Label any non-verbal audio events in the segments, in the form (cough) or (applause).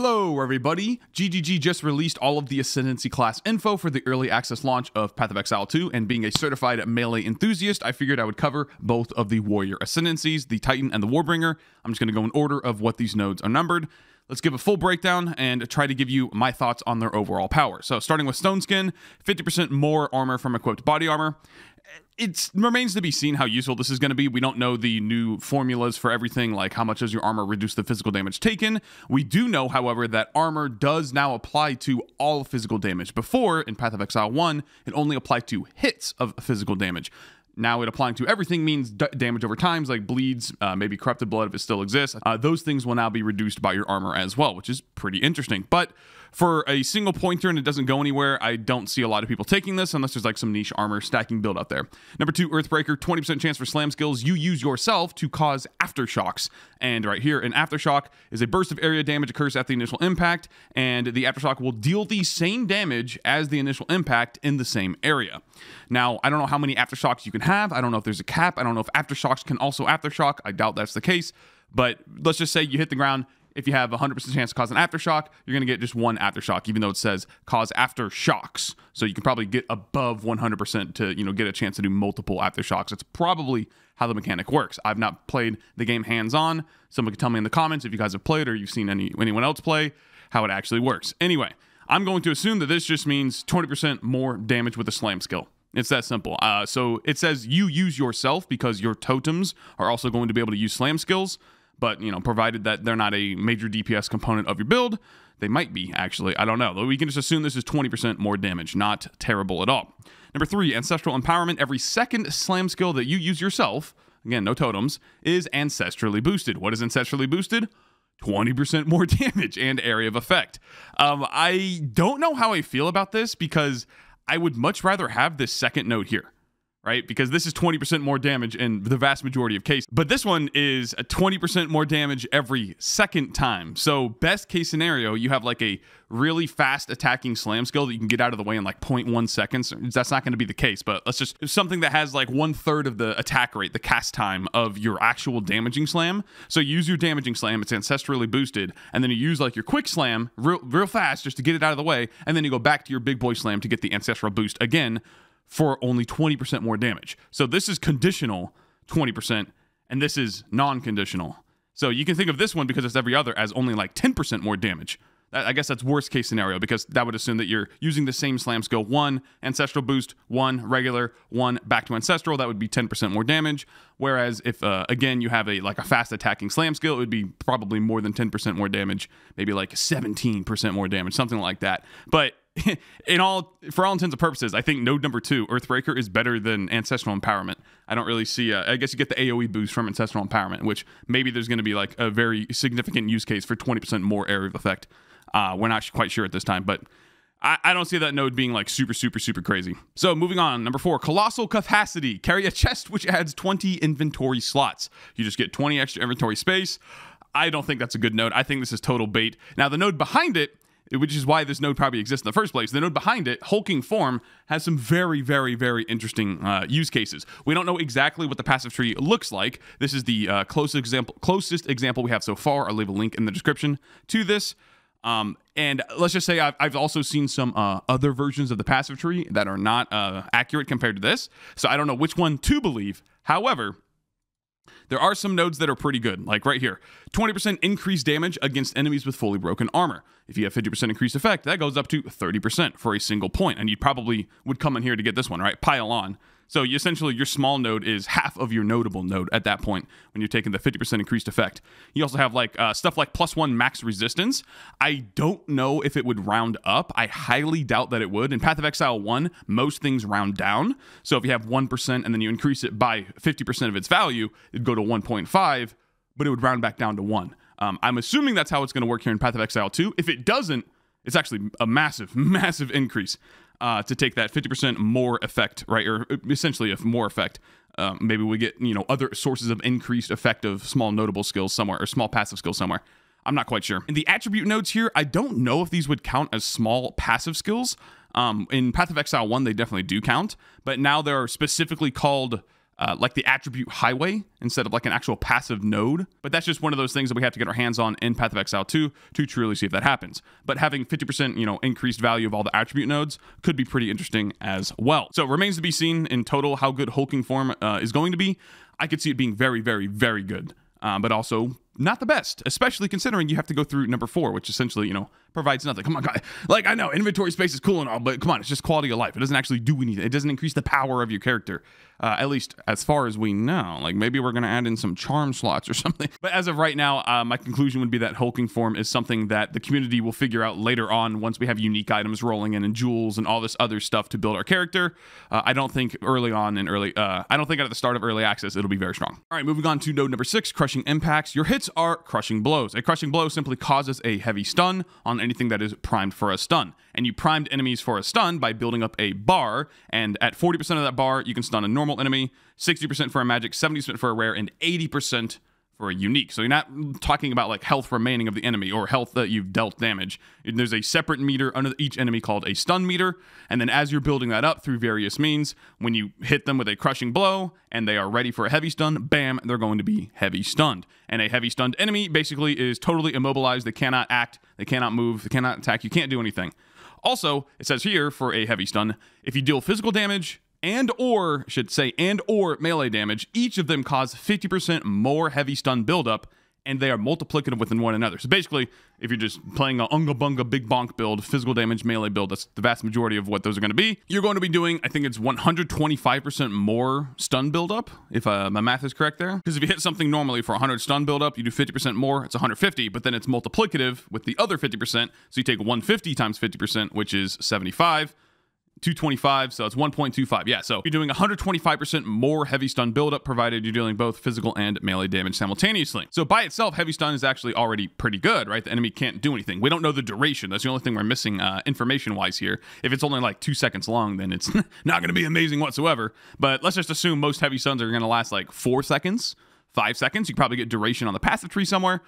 Hello, everybody. GGG just released all of the Ascendancy class info for the early access launch of Path of Exile 2, and being a certified melee enthusiast, I figured I would cover both of the Warrior Ascendancies, the Titan and the Warbringer. I'm just going to go in order of what these nodes are numbered. Let's give a full breakdown and try to give you my thoughts on their overall power. So, starting with Stone Skin, 50% more armor from equipped body armor it remains to be seen how useful this is going to be. We don't know the new formulas for everything, like how much does your armor reduce the physical damage taken. We do know, however, that armor does now apply to all physical damage. Before, in Path of Exile 1, it only applied to hits of physical damage. Now, it applying to everything means damage over times, like bleeds, uh, maybe corrupted blood if it still exists. Uh, those things will now be reduced by your armor as well, which is pretty interesting. But for a single pointer and it doesn't go anywhere, I don't see a lot of people taking this unless there's like some niche armor stacking build out there. Number two, Earthbreaker, 20% chance for slam skills you use yourself to cause aftershocks. And right here, an aftershock is a burst of area damage occurs at the initial impact, and the aftershock will deal the same damage as the initial impact in the same area. Now, I don't know how many aftershocks you can have. I don't know if there's a cap. I don't know if aftershocks can also aftershock. I doubt that's the case. But let's just say you hit the ground, if you have a 100% chance to cause an aftershock, you're going to get just one aftershock, even though it says cause aftershocks. So you can probably get above 100% to, you know, get a chance to do multiple aftershocks. It's probably how the mechanic works. I've not played the game hands-on. Someone can tell me in the comments if you guys have played or you've seen any anyone else play how it actually works. Anyway, I'm going to assume that this just means 20% more damage with a slam skill. It's that simple. Uh, so it says you use yourself because your totems are also going to be able to use slam skills. But, you know, provided that they're not a major DPS component of your build, they might be, actually. I don't know. We can just assume this is 20% more damage. Not terrible at all. Number three, Ancestral Empowerment. Every second slam skill that you use yourself, again, no totems, is ancestrally boosted. What is ancestrally boosted? 20% more (laughs) damage and area of effect. Um, I don't know how I feel about this because I would much rather have this second note here right? Because this is 20% more damage in the vast majority of cases. But this one is a 20% more damage every second time. So, best case scenario, you have like a really fast attacking slam skill that you can get out of the way in like 0.1 seconds. That's not going to be the case, but let's just something that has like one third of the attack rate, the cast time of your actual damaging slam. So, use your damaging slam, it's ancestrally boosted, and then you use like your quick slam real, real fast just to get it out of the way, and then you go back to your big boy slam to get the ancestral boost again for only 20% more damage. So this is conditional 20%, and this is non conditional. So you can think of this one because it's every other as only like 10% more damage. I guess that's worst case scenario because that would assume that you're using the same slam skill one ancestral boost, one regular, one back to ancestral. That would be 10% more damage. Whereas if uh, again you have a like a fast attacking slam skill, it would be probably more than 10% more damage, maybe like 17% more damage, something like that. But (laughs) in all for all intents and purposes, I think node number two, Earthbreaker, is better than Ancestral Empowerment. I don't really see. A, I guess you get the AOE boost from Ancestral Empowerment, which maybe there's going to be like a very significant use case for 20% more area of effect. Uh, we're not quite sure at this time, but I, I, don't see that node being like super, super, super crazy. So moving on, number four, colossal capacity. Carry a chest which adds 20 inventory slots. You just get 20 extra inventory space. I don't think that's a good node. I think this is total bait. Now the node behind it which is why this node probably exists in the first place. The node behind it, hulking form, has some very, very, very interesting uh, use cases. We don't know exactly what the passive tree looks like. This is the uh, closest example, closest example we have so far. I'll leave a link in the description to this. Um, and let's just say I've, I've also seen some uh, other versions of the passive tree that are not uh, accurate compared to this. So I don't know which one to believe. However, there are some nodes that are pretty good, like right here 20% increased damage against enemies with fully broken armor. If you have 50% increased effect, that goes up to 30% for a single point, and you probably would come in here to get this one, right? Pile on. So you, essentially, your small node is half of your notable node at that point when you're taking the 50% increased effect. You also have like uh, stuff like plus one max resistance. I don't know if it would round up. I highly doubt that it would. In Path of Exile 1, most things round down. So if you have 1% and then you increase it by 50% of its value, it'd go to 1.5, but it would round back down to 1. Um, I'm assuming that's how it's going to work here in Path of Exile 2. If it doesn't, it's actually a massive, (laughs) massive increase uh, to take that 50% more effect, right? Or uh, essentially a more effect. Uh, maybe we get, you know, other sources of increased effect of small notable skills somewhere or small passive skills somewhere. I'm not quite sure. In the attribute nodes here, I don't know if these would count as small passive skills. Um, in Path of Exile 1, they definitely do count, but now they're specifically called uh, like the attribute highway instead of like an actual passive node. But that's just one of those things that we have to get our hands on in Path of Exile 2 to truly see if that happens. But having 50%, you know, increased value of all the attribute nodes could be pretty interesting as well. So it remains to be seen in total how good hulking form uh, is going to be. I could see it being very, very, very good. Um, but also not the best, especially considering you have to go through number four, which essentially, you know, provides nothing. Come on, guy. Like, I know inventory space is cool and all, but come on, it's just quality of life. It doesn't actually do anything. It doesn't increase the power of your character, uh, at least as far as we know. Like, maybe we're going to add in some charm slots or (laughs) something. But as of right now, uh, my conclusion would be that hulking form is something that the community will figure out later on once we have unique items rolling in and jewels and all this other stuff to build our character. Uh, I don't think early on in early, uh, I don't think at the start of early access it'll be very strong. All right, moving on to node number six, crushing impacts. Your hits are crushing blows. A crushing blow simply causes a heavy stun on anything that is primed for a stun. And you primed enemies for a stun by building up a bar, and at 40% of that bar, you can stun a normal enemy, 60% for a magic, 70% for a rare, and 80% for a unique. So you're not talking about like health remaining of the enemy or health that you've dealt damage. There's a separate meter under each enemy called a stun meter. And then as you're building that up through various means, when you hit them with a crushing blow and they are ready for a heavy stun, bam, they're going to be heavy stunned. And a heavy stunned enemy basically is totally immobilized. They cannot act, they cannot move, they cannot attack, you can't do anything. Also, it says here for a heavy stun, if you deal physical damage, and or should say and or melee damage each of them cause 50% more heavy stun buildup and they are multiplicative within one another. So basically if you're just playing a unga bunga big bonk build physical damage melee build that's the vast majority of what those are going to be you're going to be doing i think it's 125% more stun buildup if uh, my math is correct there. Because if you hit something normally for 100 stun buildup you do 50% more it's 150 but then it's multiplicative with the other 50% so you take 150 times 50% which is 75 225, so it's 1.25. Yeah, so you're doing 125% more heavy stun buildup, provided you're dealing both physical and melee damage simultaneously. So by itself, heavy stun is actually already pretty good, right? The enemy can't do anything. We don't know the duration. That's the only thing we're missing uh, information-wise here. If it's only like two seconds long, then it's (laughs) not going to be amazing whatsoever. But let's just assume most heavy stuns are going to last like four seconds, five seconds. You probably get duration on the passive tree somewhere.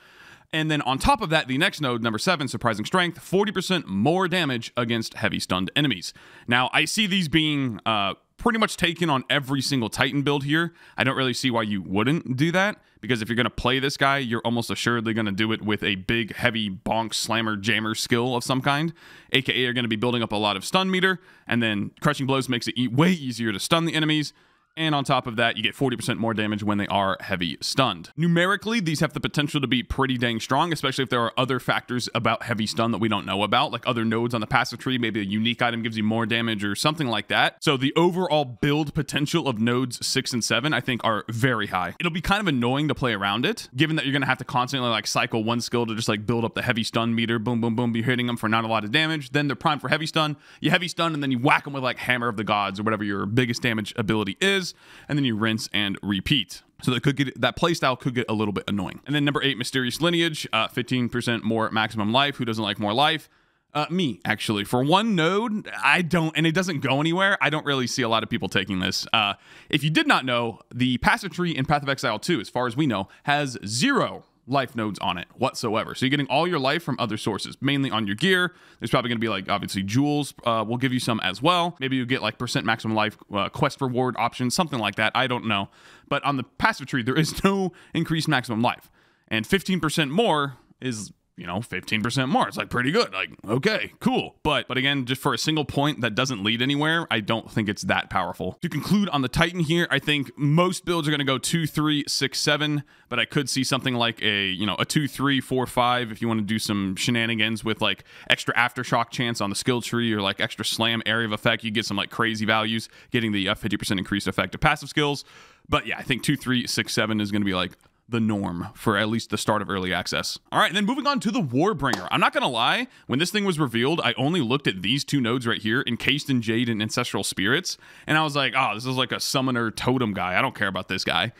And then on top of that, the next node, number seven, surprising strength, 40% more damage against heavy stunned enemies. Now, I see these being uh, pretty much taken on every single Titan build here. I don't really see why you wouldn't do that, because if you're going to play this guy, you're almost assuredly going to do it with a big, heavy bonk slammer jammer skill of some kind. AKA, you're going to be building up a lot of stun meter, and then crushing blows makes it way easier to stun the enemies. And on top of that, you get 40% more damage when they are heavy stunned. Numerically, these have the potential to be pretty dang strong, especially if there are other factors about heavy stun that we don't know about, like other nodes on the passive tree. Maybe a unique item gives you more damage or something like that. So the overall build potential of nodes six and seven, I think, are very high. It'll be kind of annoying to play around it, given that you're going to have to constantly like cycle one skill to just like build up the heavy stun meter. Boom, boom, boom. Be hitting them for not a lot of damage. Then they're primed for heavy stun. You heavy stun, and then you whack them with like Hammer of the Gods or whatever your biggest damage ability is is, and then you rinse and repeat. So that could get that playstyle could get a little bit annoying. And then number eight, mysterious lineage, uh, 15% more maximum life. Who doesn't like more life? Uh, me, actually. For one node, I don't, and it doesn't go anywhere. I don't really see a lot of people taking this. Uh, if you did not know, the passive tree in Path of Exile 2, as far as we know, has zero life nodes on it whatsoever. So you're getting all your life from other sources, mainly on your gear. There's probably going to be like obviously jewels uh, will give you some as well. Maybe you get like percent maximum life uh, quest reward options, something like that. I don't know. But on the passive tree, there is no increased maximum life. And 15% more is you know, 15% more. It's like pretty good. Like, okay, cool. But but again, just for a single point that doesn't lead anywhere, I don't think it's that powerful. To conclude on the Titan here, I think most builds are gonna go two, three, six, seven, but I could see something like a, you know, a two, three, four, five if you want to do some shenanigans with like extra aftershock chance on the skill tree or like extra slam area of effect. You get some like crazy values, getting the uh, 50% increased effect of passive skills. But yeah, I think two, three, six, seven is gonna be like the norm for at least the start of early access. All right, then moving on to the Warbringer. I'm not gonna lie, when this thing was revealed, I only looked at these two nodes right here, encased in jade and ancestral spirits, and I was like, oh, this is like a summoner totem guy. I don't care about this guy.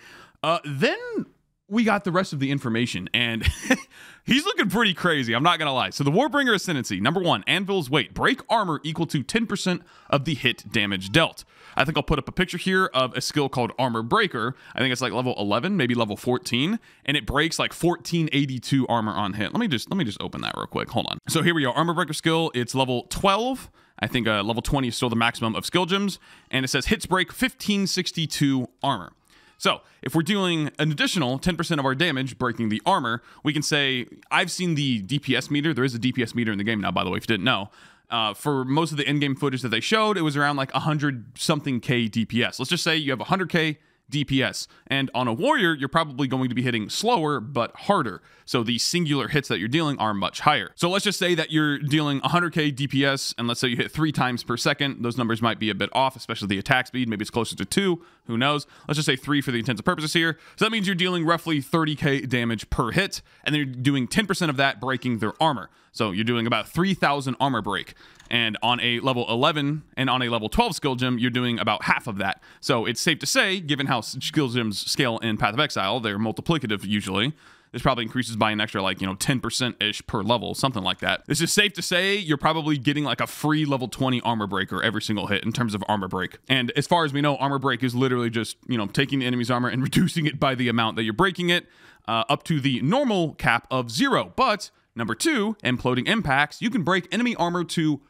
Uh, then we got the rest of the information, and (laughs) he's looking pretty crazy. I'm not gonna lie. So the Warbringer Ascendancy, number one, Anvil's weight, break armor equal to 10% of the hit damage dealt. I think I'll put up a picture here of a skill called Armor Breaker. I think it's like level 11, maybe level 14, and it breaks like 1482 armor on hit. Let me just let me just open that real quick. Hold on. So here we go. Armor Breaker skill. It's level 12. I think uh, level 20 is still the maximum of skill gems, and it says hits break 1562 armor. So if we're dealing an additional 10% of our damage breaking the armor, we can say, I've seen the DPS meter. There is a DPS meter in the game now, by the way, if you didn't know. Uh, for most of the in-game footage that they showed, it was around like 100 something K DPS. Let's just say you have 100K DPS. And on a warrior, you're probably going to be hitting slower but harder. So the singular hits that you're dealing are much higher. So let's just say that you're dealing 100k DPS, and let's say you hit three times per second. Those numbers might be a bit off, especially the attack speed. Maybe it's closer to two. Who knows? Let's just say three for the intents of purposes here. So that means you're dealing roughly 30k damage per hit, and then you're doing 10% of that breaking their armor. So you're doing about 3,000 armor break. And on a level 11 and on a level 12 skill gem, you're doing about half of that. So it's safe to say, given how skill gems scale in Path of Exile, they're multiplicative usually. This probably increases by an extra like, you know, 10% ish per level, something like that. This is safe to say you're probably getting like a free level 20 armor breaker every single hit in terms of armor break. And as far as we know, armor break is literally just, you know, taking the enemy's armor and (laughs) reducing it by the amount that you're breaking it uh, up to the normal cap of zero. But number two, imploding impacts, you can break enemy armor to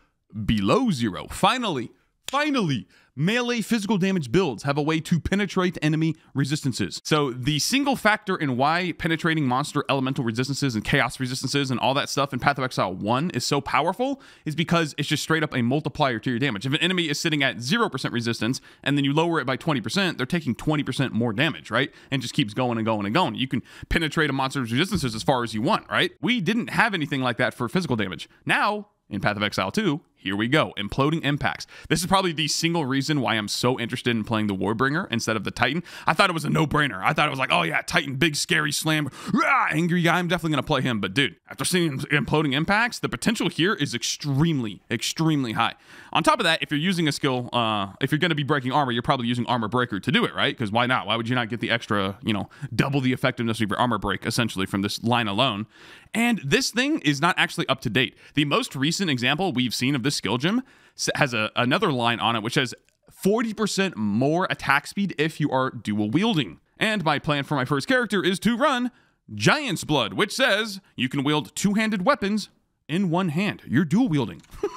below zero. Finally, finally, melee physical damage builds have a way to penetrate enemy resistances. So the single factor in why penetrating monster elemental resistances and chaos resistances and all that stuff in Path of Exile 1 is so powerful is because it's just straight up a multiplier to your damage. If an enemy is sitting at 0% resistance and then you lower it by 20%, they're taking 20% more damage, right? And just keeps going and going and going. You can penetrate a monster's resistances as far as you want, right? We didn't have anything like that for physical damage. Now, in Path of Exile 2, here we go. Imploding impacts. This is probably the single reason why I'm so interested in playing the Warbringer instead of the Titan. I thought it was a no-brainer. I thought it was like, oh yeah, Titan, big scary slam, Rah, angry guy. I'm definitely gonna play him. But dude, after seeing imploding impacts, the potential here is extremely, extremely high. On top of that, if you're using a skill, uh, if you're gonna be breaking armor, you're probably using armor breaker to do it, right? Because why not? Why would you not get the extra, you know, double the effectiveness of your armor break essentially from this line alone? And this thing is not actually up to date. The most recent example we've seen of this skill gem has a, another line on it which says 40% more attack speed if you are dual wielding. And my plan for my first character is to run Giant's Blood, which says you can wield two handed weapons in one hand. You're dual wielding. (laughs)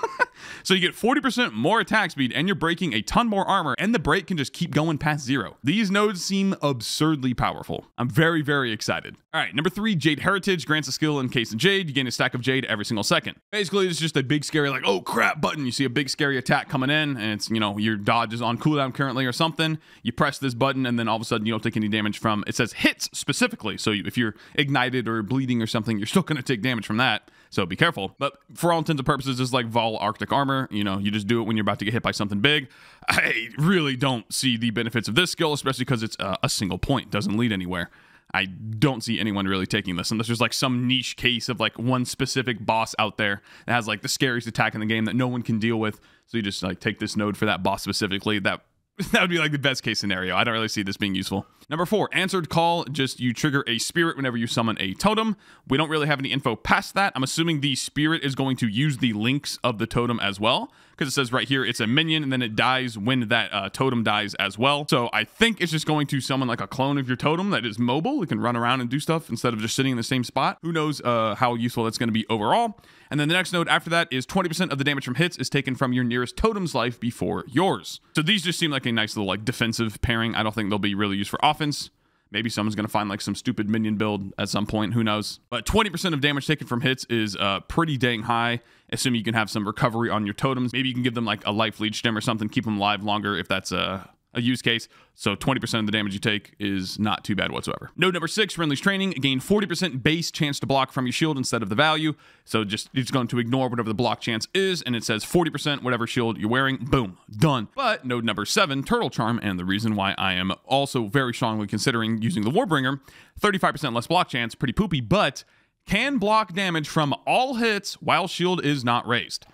So you get 40% more attack speed and you're breaking a ton more armor and the break can just keep going past zero. These nodes seem absurdly powerful. I'm very, very excited. All right, number three, Jade Heritage grants a skill in case of Jade. You gain a stack of Jade every single second. Basically, it's just a big scary like, oh crap button. You see a big scary attack coming in and it's, you know, your dodge is on cooldown currently or something. You press this button and then all of a sudden you don't take any damage from, it says hits specifically. So if you're ignited or bleeding or something, you're still going to take damage from that. So be careful. But for all intents and purposes, it's like Vaal Arctic armor. You know, you just do it when you're about to get hit by something big. I really don't see the benefits of this skill, especially because it's uh, a single point, doesn't lead anywhere. I don't see anyone really taking this unless there's like some niche case of like one specific boss out there that has like the scariest attack in the game that no one can deal with. So you just like take this node for that boss specifically. That (laughs) that would be like the best case scenario. I don't really see this being useful. Number four, answered call. Just you trigger a spirit whenever you summon a totem. We don't really have any info past that. I'm assuming the spirit is going to use the links of the totem as well because it says right here it's a minion and then it dies when that uh, totem dies as well. So I think it's just going to summon like a clone of your totem that is mobile. It can run around and do stuff instead of just sitting in the same spot. Who knows uh, how useful that's going to be overall. And then the next node after that is 20% of the damage from hits is taken from your nearest totem's life before yours. So these just seem like a nice little like defensive pairing. I don't think they'll be really used for offense. Maybe someone's going to find like some stupid minion build at some point. Who knows? But 20% of damage taken from hits is uh, pretty dang high. Assuming you can have some recovery on your totems. Maybe you can give them like a life leech gem or something, keep them alive longer if that's a a use case. So 20% of the damage you take is not too bad whatsoever. Node number six, Renly's Training. Gain 40% base chance to block from your shield instead of the value. So just it's going to ignore whatever the block chance is, and it says 40% whatever shield you're wearing. Boom, done. But node number seven, Turtle Charm, and the reason why I am also very strongly considering using the Warbringer, 35% less block chance, pretty poopy, but can block damage from all hits while shield is not raised.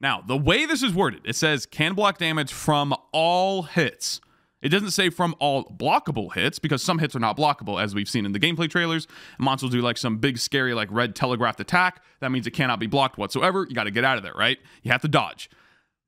Now, the way this is worded, it says can block damage from all hits. It doesn't say from all blockable hits because some hits are not blockable, as we've seen in the gameplay trailers. Monsters will do like some big, scary, like red telegraphed attack. That means it cannot be blocked whatsoever. You got to get out of there, right? You have to dodge.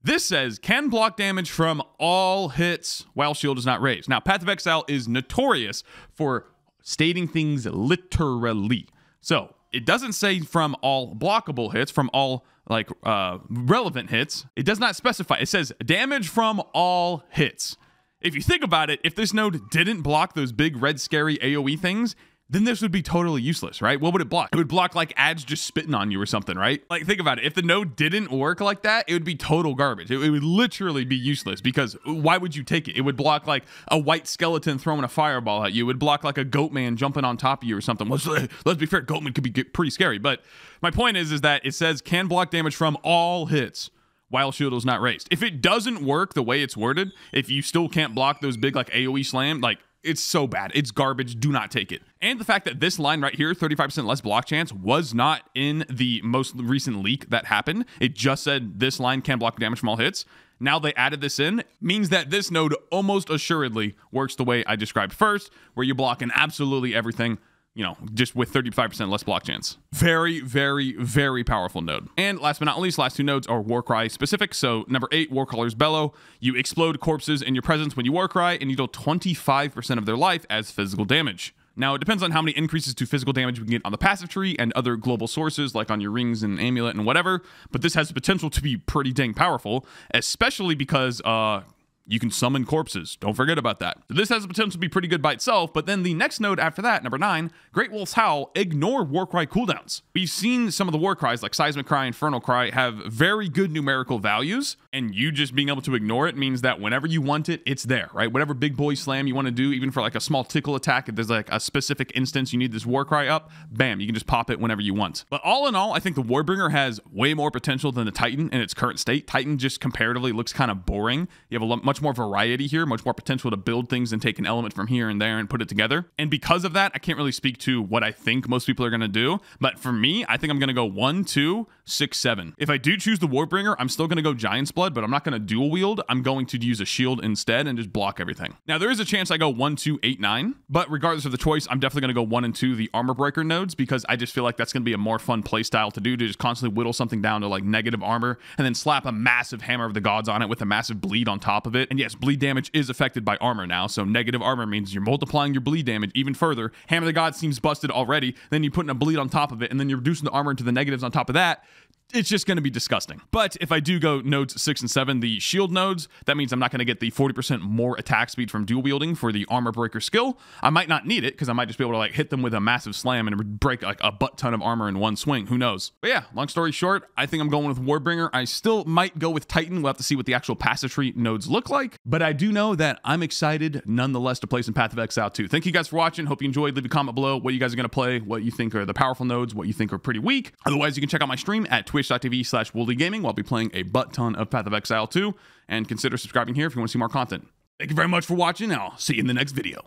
This says can block damage from all hits while shield is not raised. Now, Path of Exile is notorious for stating things literally. So it doesn't say from all blockable hits, from all like uh, relevant hits. It does not specify. It says damage from all hits. if you think about it, if this node didn't block those big red scary AoE things, then this would be totally useless, right? What would it block? It would block like ads just spitting on you or something, right? Like, think about it. If the node didn't work like that, it would be total garbage. It, it would literally be useless because why would you take it? It would block like a white skeleton throwing a fireball at you. It would block like a goat man jumping on top of you or something. Let's, (laughs) let's be fair, Goatman could be pretty scary. But my point is, is that it says can block damage from all hits while shield is not raised. If it doesn't work the way it's worded, if you still can't block those big like AoE slam, like it's so bad. It's garbage. Do not take it. And the fact that this line right here, 35% less block chance, was not in the most recent leak that happened. It just said this line can block damage from all hits. Now they added this in, means that this node almost assuredly works the way I described first, where you're blocking absolutely everything you know, just with 35% less block chance. Very, very, very powerful node. And last but not least, last two nodes are Warcry specific. So number eight, Warcaller's Bellow. You explode corpses in your presence when you Warcry, and you deal 25% of their life as physical damage. Now, it depends on how many increases to physical damage we can get on the passive tree and other global sources like on your rings and amulet and whatever, but this has the potential to be pretty dang powerful, especially because uh, you can summon corpses. Don't forget about that. So this has the potential to be pretty good by itself, but then the next node after that, number nine, Great Wolf's Howl, ignore Warcry cooldowns. We've seen some of the Warcries like Seismic Cry, Infernal Cry have very good numerical values, and you just being able to ignore it means that whenever you want it, it's there, right? Whatever big boy slam you want to do, even for like a small tickle attack, if there's like a specific instance you need this Warcry up, bam, you can just pop it whenever you want. But all in all, I think the Warbringer has way more potential than the Titan in its current state. Titan just comparatively looks kind of boring. You have a much more variety here, much more potential to build things and take an element from here and there and put it together. And because of that, I can't really speak to what I think most people are going to do. But for me, I think I'm going to go one, two, six, seven. If I do choose the Warbringer, I'm still going to go Giant's Blood, but I'm not going to dual wield. I'm going to use a shield instead and just block everything. Now, there is a chance I go one, two, eight, nine, but regardless of the choice, I'm definitely going to go one and two, the armor breaker nodes, because I just feel like that's going to be a more fun playstyle to do to just constantly whittle something down to like negative armor and then slap a massive hammer of the gods on it with a massive bleed on top of it. And yes, bleed damage is affected by armor now. So negative armor means you're multiplying your bleed damage even further. Hammer of the God seems busted already. Then you're putting a bleed on top of it, and then you're reducing the armor into the negatives on top of that it's just going to be disgusting. But if I do go nodes six and seven, the shield nodes, that means I'm not going to get the 40% more attack speed from dual wielding for the armor breaker skill. I might not need it because I might just be able to like hit them with a massive slam and break like a butt ton of armor in one swing. Who knows? But yeah, long story short, I think I'm going with Warbringer. I still might go with Titan. We'll have to see what the actual passive tree nodes look like. But I do know that I'm excited nonetheless to play some Path of Exile 2. Thank you guys for watching. Hope you enjoyed. Leave a comment below what you guys are going to play, what you think are the powerful nodes, what you think are pretty weak. Otherwise, you can check out my stream at twitch.tv slash Woolie Gaming. While I'll be playing a butt ton of Path of Exile 2, and consider subscribing here if you want to see more content. Thank you very much for watching, and I'll see you in the next video.